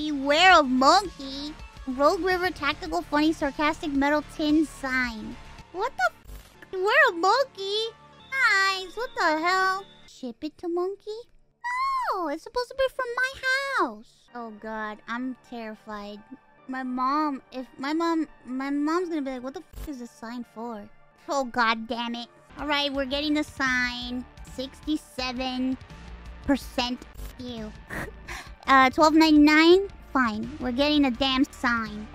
Beware of monkey. Rogue River Tactical Funny Sarcastic Metal Tin Sign. What the f? Beware of monkey? Guys, what the hell? Ship it to monkey? No, it's supposed to be from my house. Oh god, I'm terrified. My mom, if my mom, my mom's gonna be like, what the f is this sign for? Oh god damn it. Alright, we're getting the sign. 67% Ew. uh, 12.99? Fine. We're getting a damn sign.